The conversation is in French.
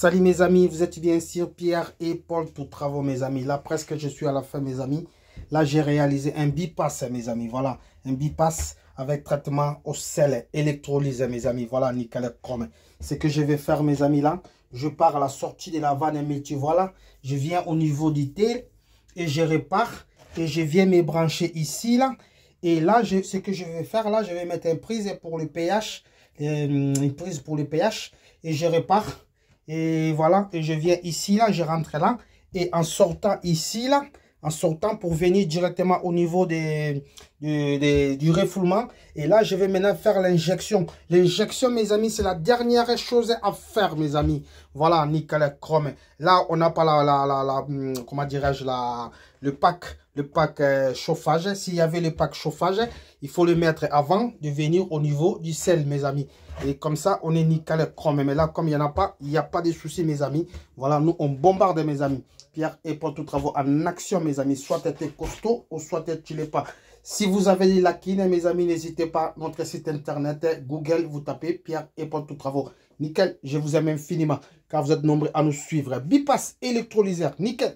Salut mes amis, vous êtes bien sûr Pierre et Paul tout travaux mes amis. Là presque je suis à la fin mes amis. Là j'ai réalisé un bypass mes amis. Voilà, un bypass avec traitement au sel électrolyse mes amis. Voilà, nickel chrome. Ce que je vais faire mes amis là, je pars à la sortie de la vanne métier. Voilà, je viens au niveau du thé et je repars et je viens me brancher ici là. Et là, je, ce que je vais faire là, je vais mettre une prise pour le pH, euh, une prise pour le pH et je repars et voilà, et je viens ici, là, je rentre là. Et en sortant ici, là, en sortant pour venir directement au niveau des, du refoulement. Et là, je vais maintenant faire l'injection. L'injection, mes amis, c'est la dernière chose à faire, mes amis. Voilà, nickel chrome. Là, on n'a pas la, la, la, hum, comment dirais-je, la, le pack, le pack euh, chauffage. S'il y avait le pack chauffage, il faut le mettre avant de venir au niveau du sel, mes amis. Et comme ça, on est nickel chrome. Mais là, comme il n'y en a pas, il n'y a pas de souci, mes amis. Voilà, nous, on bombarde, mes amis. Pierre et pour tout travaux en action, mes amis. Soit tu es costaud ou soit tu l'es pas. Si vous avez des laquines, mes amis, n'hésitez pas. Notre site internet, Google, vous tapez Pierre et pour tout travaux. Nickel, je vous aime infiniment car vous êtes nombreux à nous suivre. Bipass électrolyseur, nickel.